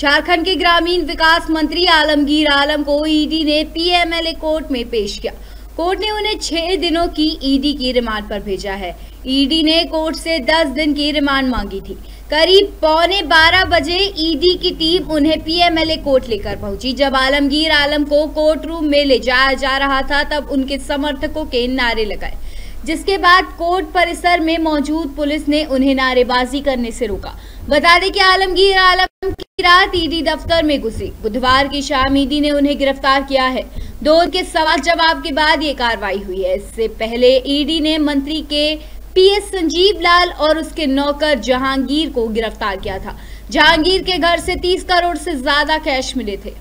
झारखंड के ग्रामीण विकास मंत्री आलमगीर आलम को ईडी ने पीएमएलए कोर्ट में पेश किया। कोर्ट ने उन्हें छह दिनों की ईडी की रिमांड पर भेजा है। ईडी ने कोर्ट से 10 दिन की रिमांड मांगी थी। करीब पौने 12 बजे ईडी की टीम उन्हें पीएमएलए कोर्ट लेकर पहुँची। जब आलमगीर आलम को कोर्ट रूम में ले जाया जा रहा था, तब उनके समर्थकों के नारे लगाए। जिसके बाद कोर्ट परिसर में मौजूद पुलिस ने उन्हें नारेबाजी करने से रोका। बता दें कि आलमगीर आलम की रात ईडी दफ्तर में घुसी बुधवार की शाम ईडी ने उन्हें गिरफ़्तार किया है। दो के सवाल जवाब के बाद ये कार्रवाई हुई है। इससे पहले ईडी ने मंत्री के पीएस संजीव लाल और उसके नौकर जहांगीर को गिरफ़्तार किया था। जहांगीर के घर से 30 करोड़ से ज़्यादा कैश मिले थे।